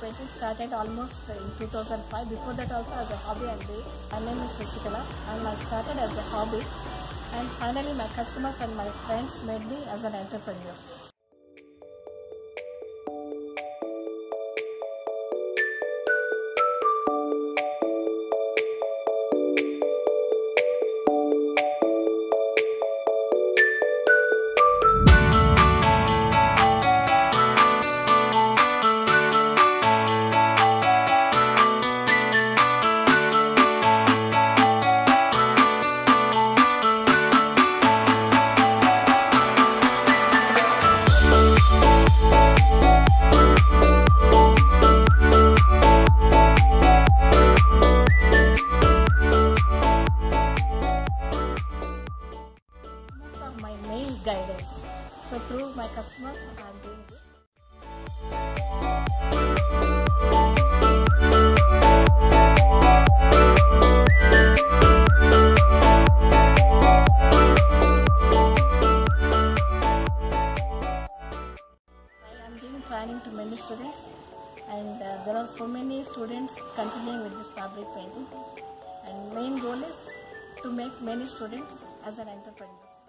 painting started almost in 2005. Before that also as a hobby and my name is Sasikala and I started as a hobby and finally my customers and my friends made me as an entrepreneur. Main guiders. So through my customers I'm doing this. I am giving training to many students and uh, there are so many students continuing with this fabric painting and main goal is to make many students as an entrepreneurs.